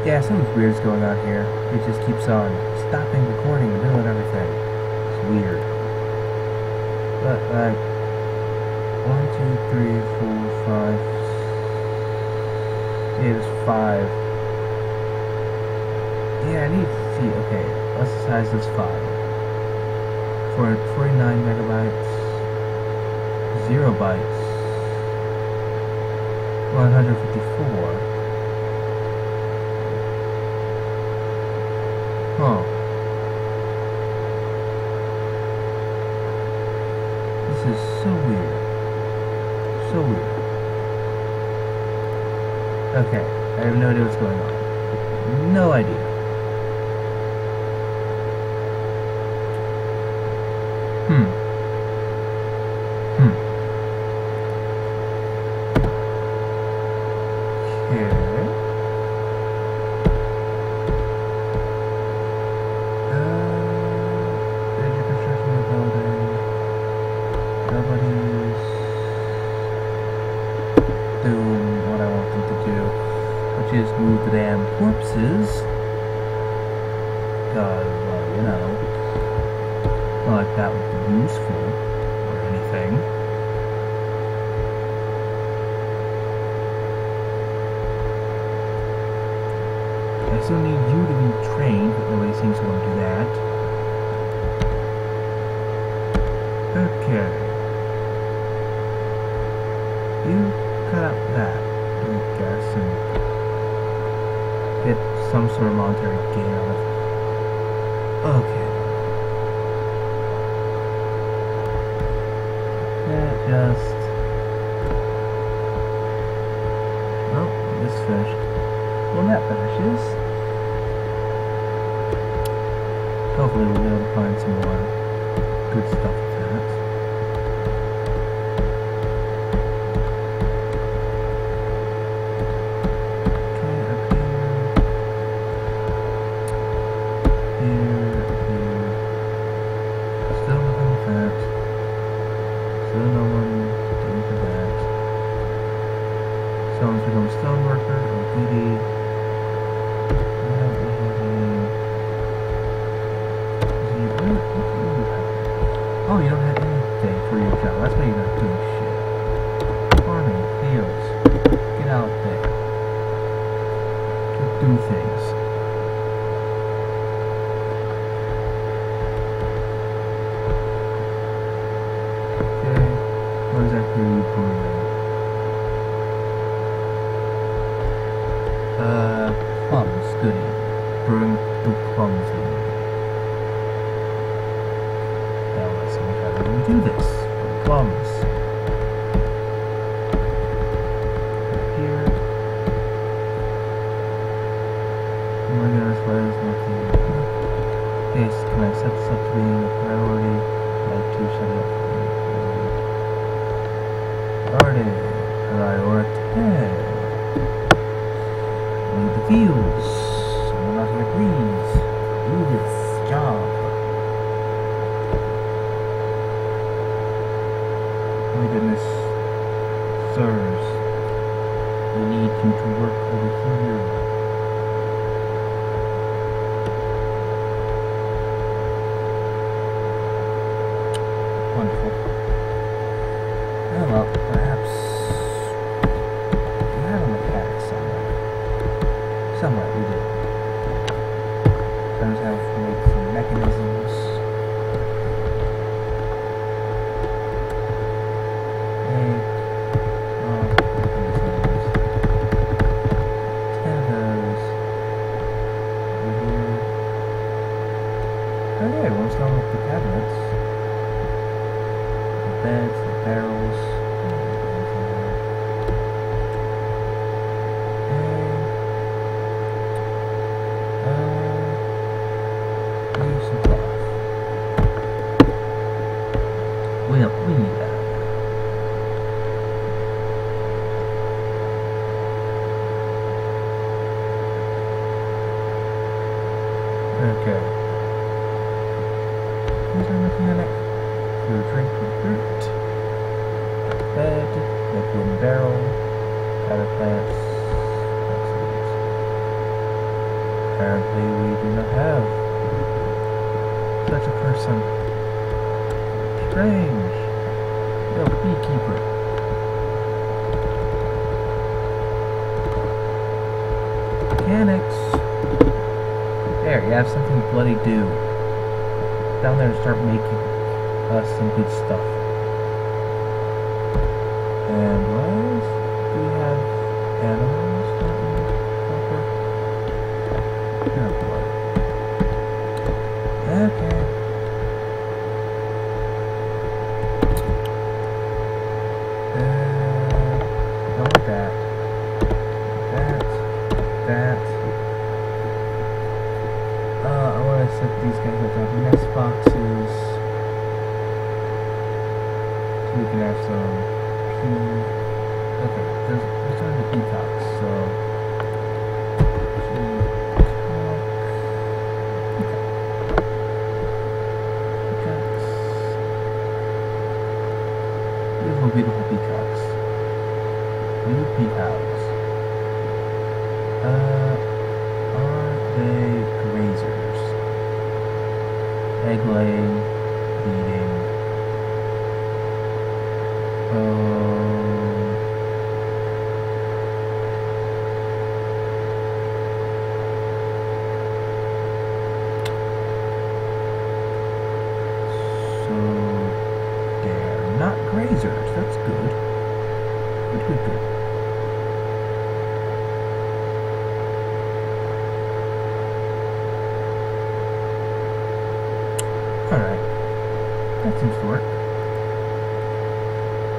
Yeah, something's weird's going on here. It just keeps on stopping recording in the middle of everything. It's weird. But, like, one, two, three, four, five. Yeah, there's five. Yeah, I need to see. Okay, the size this file? For 49 megabytes, 0 bytes, 154. Huh. This is so weird. So weird. Okay, I have no idea what's going on. No idea. Hmm. Hmm. Okay. Uh, major construction of building. Nobody's doing what I want them to do, which is move the damn corpses. Cause, well, you know, not like that would be useful or anything. I still need you to be trained, but nobody seems to want to do that. Okay. You cut out that, I guess, and get some sort of monetary gain out of. Okay. That just... Oh, this finished. Well, that finishes. Hopefully we'll be able to find some more good stuff with that. Okay, up here. Here, here. Still nothing with that. Still no one doing for that. Someone's become a stone worker or BD. Uh, Oh, you anything for your job. That's why you're not doing shit. Farming, fields. Get out there. Do things. Okay. What exactly are you brewing? Uh, plums, goody. Brewing the plums. goody. Now let's see how do we do this. Plums. Up here. Oh my gosh, why is nothing? Yes, can I set this up to be a priority? Like to set it up to be a priority. Priority. Fields. Someone out here, please. Do this job. My goodness. Sirs. We need you to work over here. Wonderful. Oh well, perhaps we have a mechanic somewhere. Somewhere we do. Sometimes have made some mechanisms. Make oh, mechanisms. Ten of those. Over here. Okay, well, it's not with the cabinets. The beds, the barrels. Okay. Uh, use some cloth. Well, we need that. Okay. Who's our mechanic? Do a drink from dirt. Bed. Make wooden barrel. Powder plants. That's these. apparently we do not have such a person. Strange. The beekeeper. Mechanics. There, you have something bloody do. Down there and start making us some good stuff. And else do we have animals? Oh boy. Okay. Uh, go with that. That. That. Uh, I want to set these guys up like nest boxes. So we can have some. Okay, there's, there's of the peacocks, so. Peacocks. Beautiful, peacocks. Peacocks. Uh, are they grazers? Egg laying, feeding. Um, so they're not grazers. That's good. Good, good, good. Alright. That seems to work.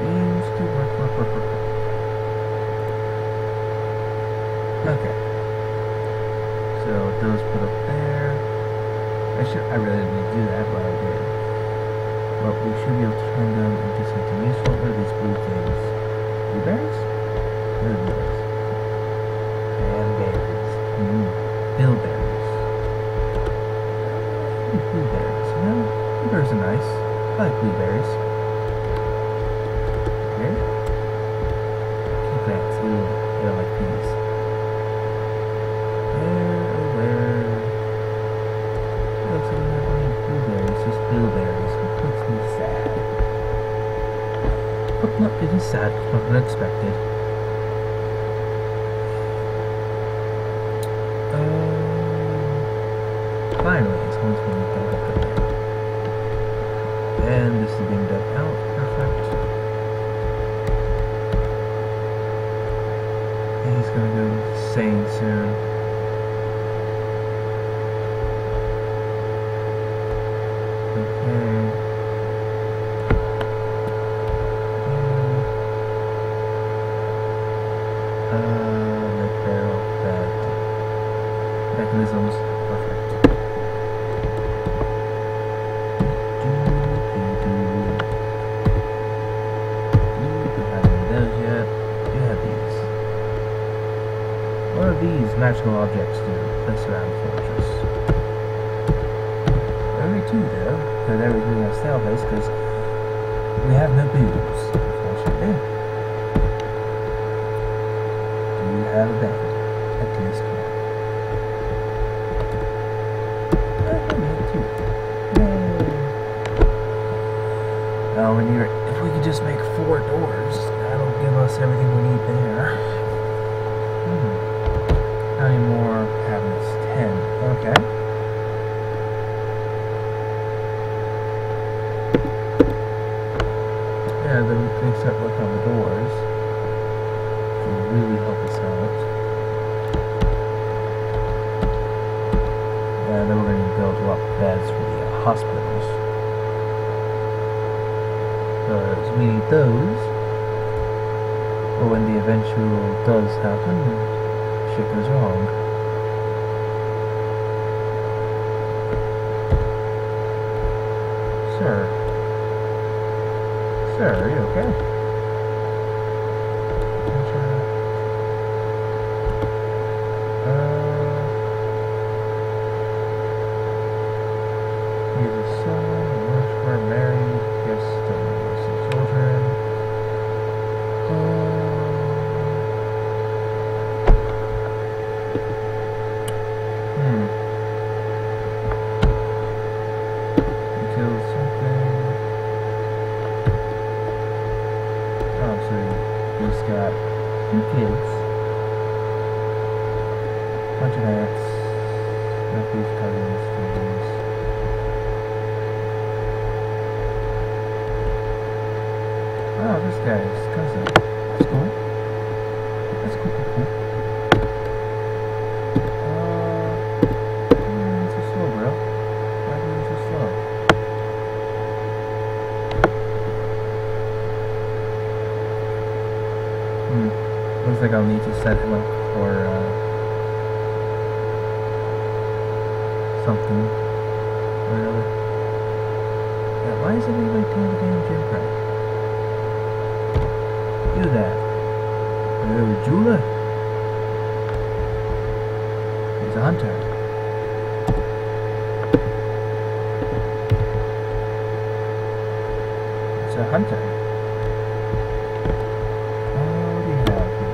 Seems to work, work, work, work. work. Okay. So those put up there. I should I really didn't do that, but I did. But we should be able to turn them into something useful. What are these blue things? Blueberries? What are blueberries? Cranberries. Mm. Bilberries. Ooh, Blueberries. Well, blueberries are nice. I like blueberries. Okay. Keep that too. I don't like peas. Where, oh where? Looks like we don't have any blueberries, just bilberries, which makes me sad. But no, it is sad, it's not unexpected. Um, finally, being dug up in there. And this is being dug out, perfect. And he's gonna go insane soon. Okay. Uh, the barrel bed. Mechanisms, perfect. Do, do, do. You don't have any of those yet. You have these. What do these objects around the fortress. Only two though, because everything has stale base because we have no booze, unfortunately. Do you have a bed? At least one. We have two. We need, if we could just make four doors, that'll give us everything we need there. Hmm. Many more cabinets? Ten. Okay. Yeah, then we can start working on the doors. Will really help us out. And then we're going to build a lot of beds for the hospitals. Because we need those. But when the eventual does happen, shit goes wrong. Sir. Sir, are you okay? I'm trying to- Uh, he's a son, once were married, yes, don't know, some children. Um, hmm. bunch of ants. Nephews, cousins, siblings. Oh, this guy's cousin. That's cool. That's cool, cool, cool. Uh, why are you moving so slow, bro? Why are you moving so slow? Hmm. Looks like I'll need to set him up for, uh, something or another. Yeah, why is everybody paying the damn gym crack? Do that. Uh, Jula? He's a hunter. It's a hunter. Uh, what do you have here?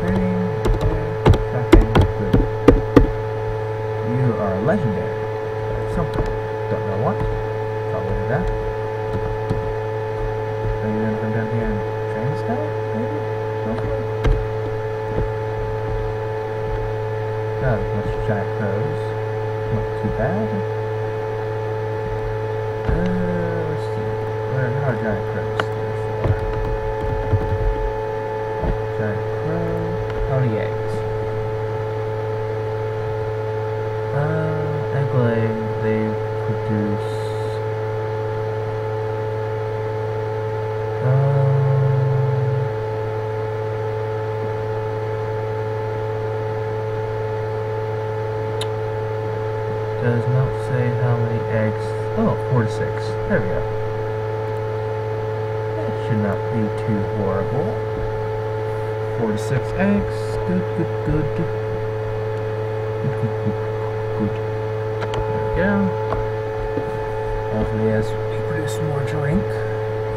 Training, yeah, tracking, good. You are legendary. That's something. Don't know what. Probably that. Are you gonna come down here and train stuff? Maybe? Hopefully. Not as much giant crows. Not too bad. Uh, let's see. How are giant crows? Therefore. Giant crow. How many eggs? Uh, egg lay, they produce. Um, does not say how many eggs. Oh, four to six. There we go. That should not be too horrible. Four to six eggs. Good, good, good. Good, good, good, good. There we go. Hopefully, as we produce more drink,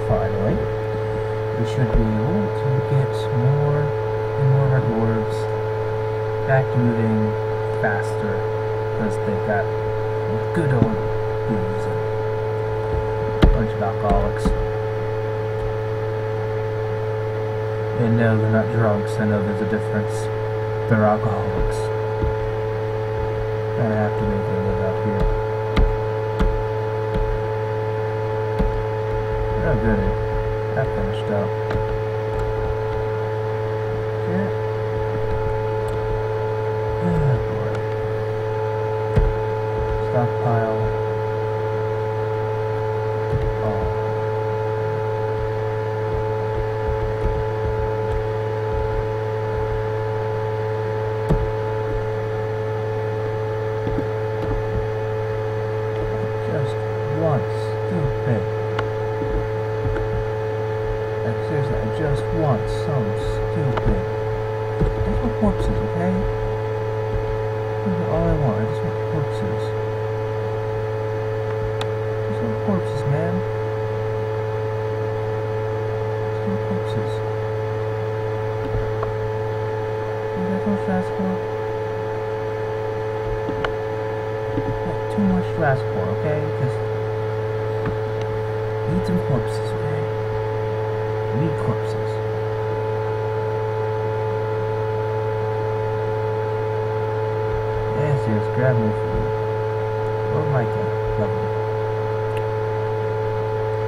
finally, we should be able to get more and more our dwarves back moving faster because they've got good old booze of alcoholics. And no, they're not drunks. I know there's a difference. They're alcoholics. And I have to make them live out here. Oh, goody. That finished up. Okay. Oh, boy. Stockpile. Oh. Just once. Stupid. Like, seriously, I just want some stupid. There's no corpses, okay? That's all I want. I just want corpses. There's no corpses, man. There's no corpses. You guys want fast for? Not too much to ask for, okay? Just need some corpses, okay? Need corpses. Yes, grab me food. Or Micah. Lovely.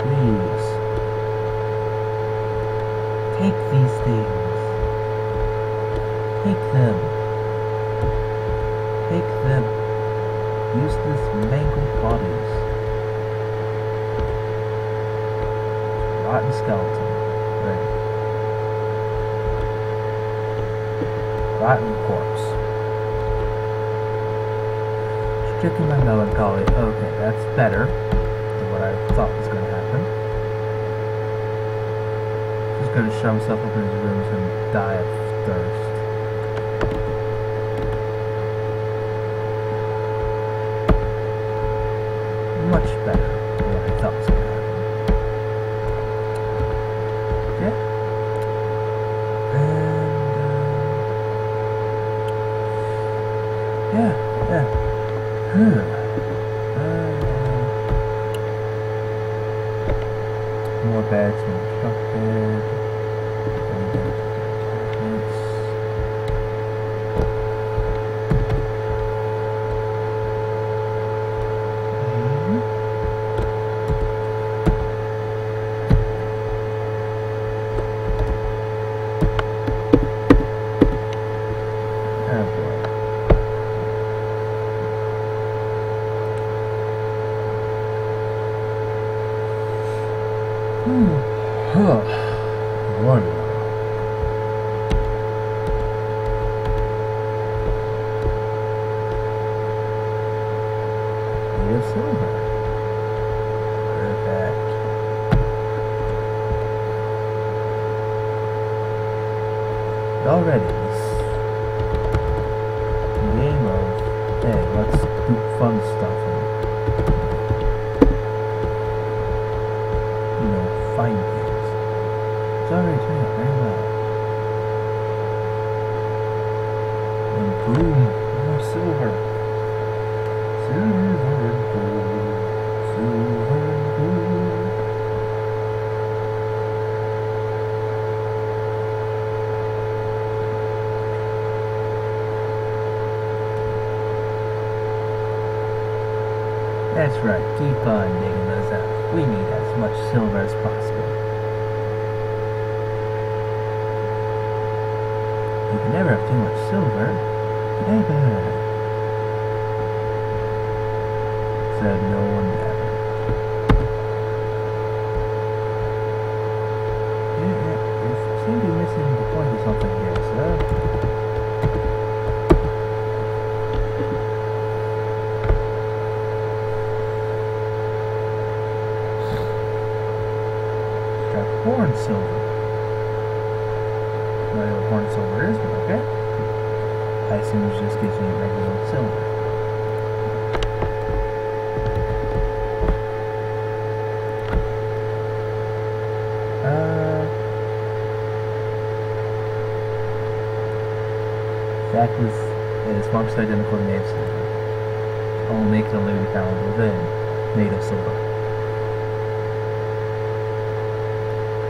Please. Take these things. Take them. Take them. Useless mangled bodies. Rotten skeleton. Right. Rotten corpse. Stricken by melancholy. Okay, that's better than what I thought was going to happen. He's going to shove himself up in his room and die of thirst. Much better than what I thought Perfect. Ready. Much silver as possible. You can never have too much silver. Never. Said no one ever. Yeah, yeah, you seem to be missing the point of something lessons just gives you regular silver. Uh, that is, is almost identical to made of silver. I'll make the living found within made of silver.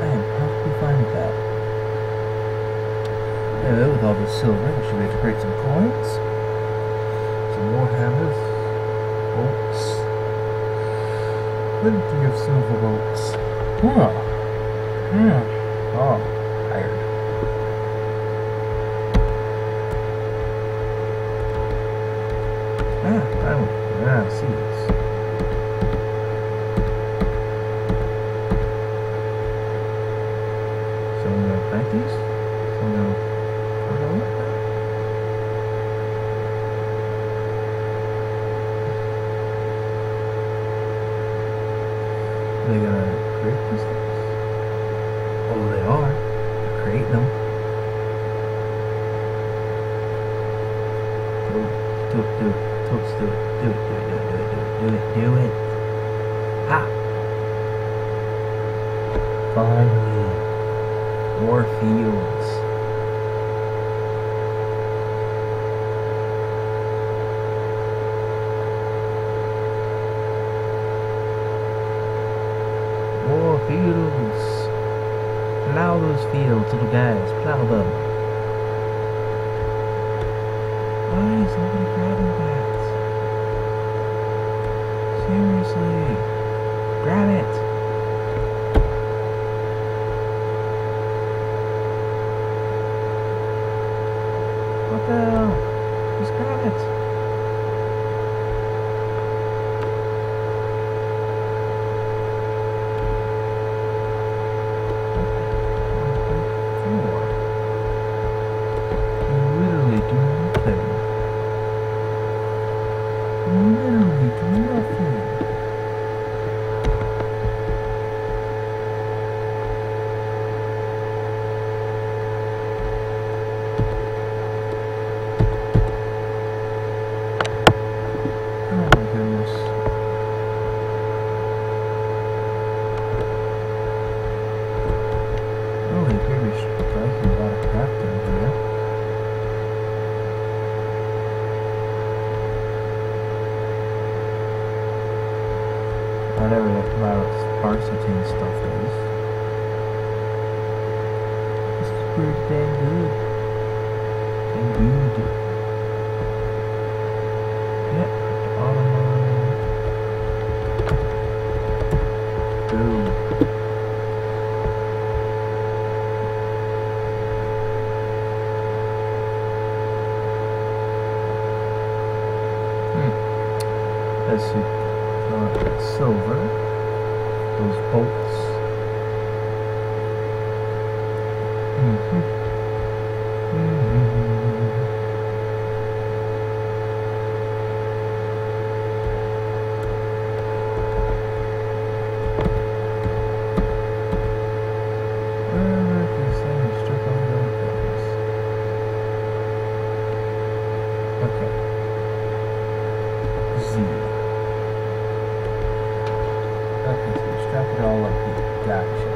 I am perfectly fine with that. Anyway, with all this silver, we should be able to create some coins, some more hammers, bolts, plenty of silver bolts. Huh. Hmm. Oh, tired. Ah, I don't. Ah. So I'm gonna plant these. So I'm gonna put them like that. They gonna create these things? Oh, they are. They're creating them. Do it, do it, do it. Do it, do it, do it, do it, do it, do it, do it, do it. Ha! Finally. More fields. More fields. Those fields, little guys. Plow them. Why is nobody grabbing that? Seriously. Grab it. What the hell? Just grab it. how sparsity and stuff is. It's pretty damn good. Damn good. Okay. Z. Okay, so strap it all up here. Gotcha.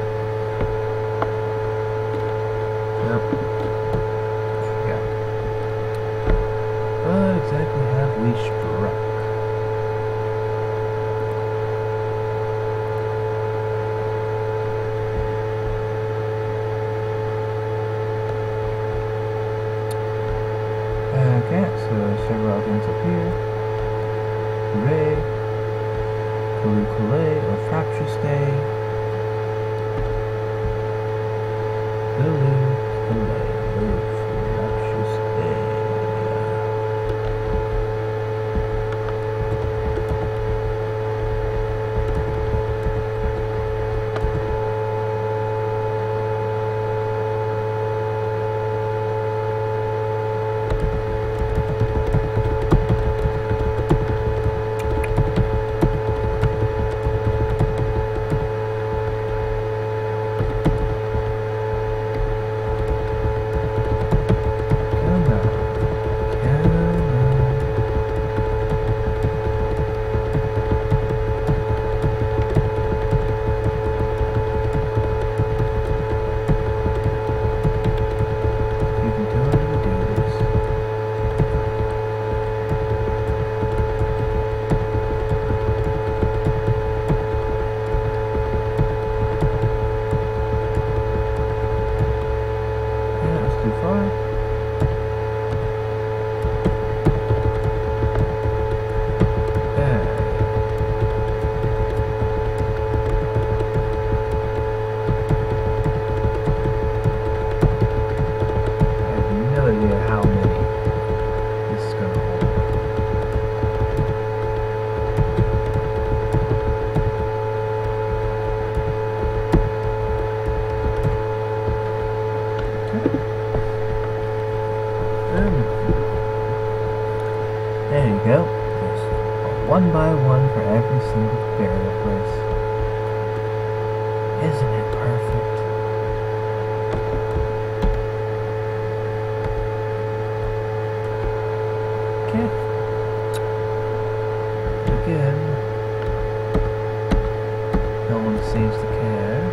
seems to care.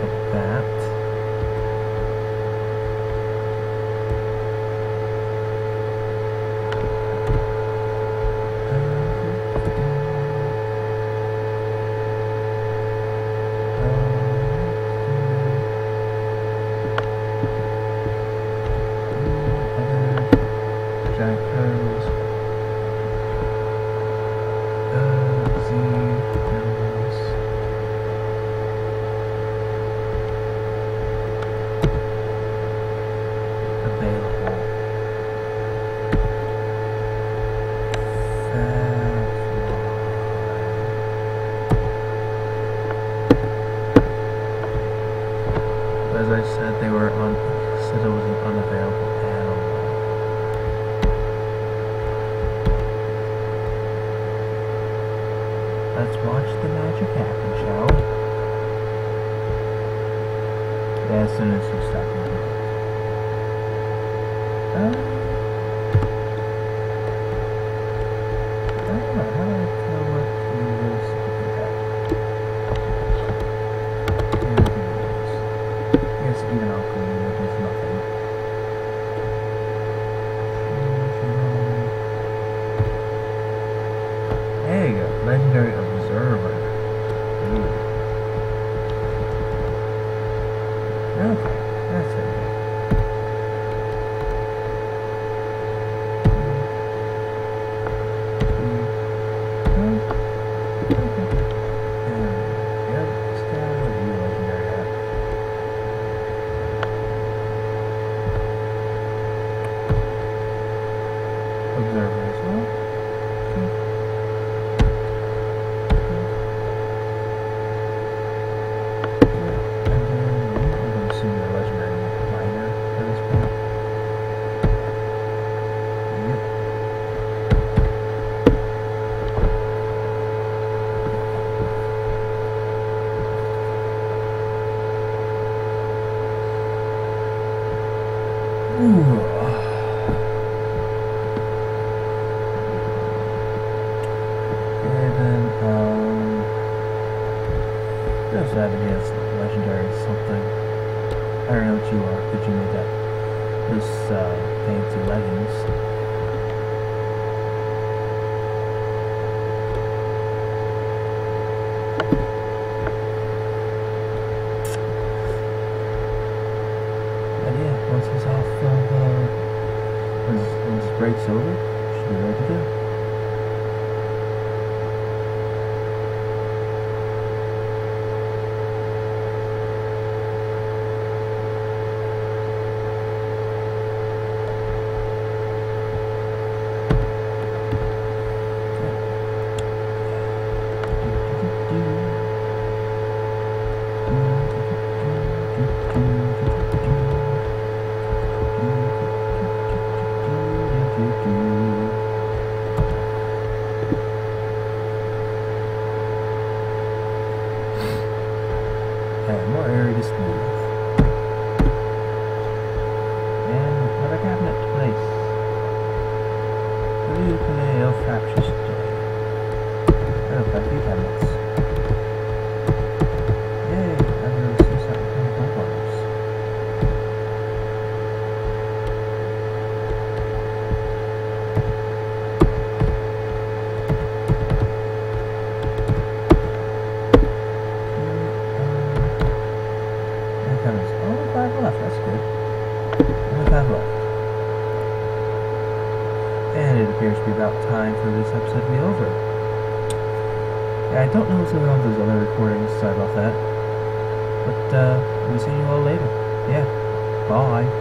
about that. Let's watch the magic happen, shall we? As soon as you stop moving. Uh, uh, fancy leggings. But yeah, once he's off of, uh, once, once this break's over, should be ready to go. Okay, more area to smooth. And another cabinet to place. Play of fractures today? Oh, quite a few cabinets. Yay, I've never seen something from the corners. Only cabinets. Only five left, that's good. Only five left. And it appears to be about time for this episode to be over. Yeah, I don't know what's going on with those other recordings, sorry about that. But, uh, we'll see you all later. Yeah, bye.